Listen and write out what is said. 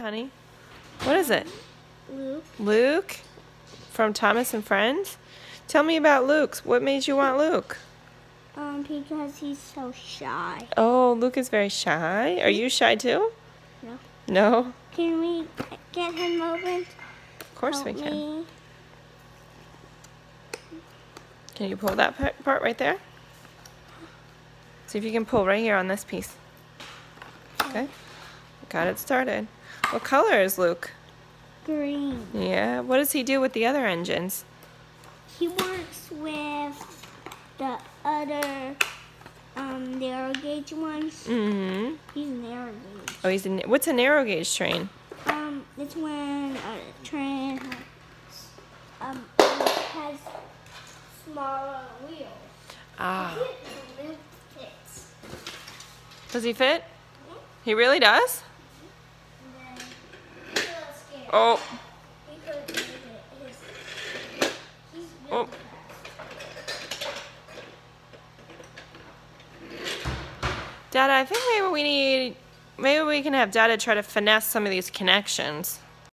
honey? What is it? Luke. Luke? From Thomas and Friends? Tell me about Luke. What made you want Luke? Um, because he's so shy. Oh, Luke is very shy. Are you shy too? No. No? Can we get him open? Of course we can. me. Can you pull that part right there? See if you can pull right here on this piece. Okay. Got it started. What color is Luke? Green. Yeah. What does he do with the other engines? He works with the other um narrow gauge ones. Mm-hmm. He's narrow gauge. Oh, he's a, what's a narrow gauge train? Um, it's when a train has um has smaller wheels. Ah. Does he fit? He really does? And then he's a little scared. Oh. Oh. Dada, I think maybe we need, maybe we can have Dada try to finesse some of these connections.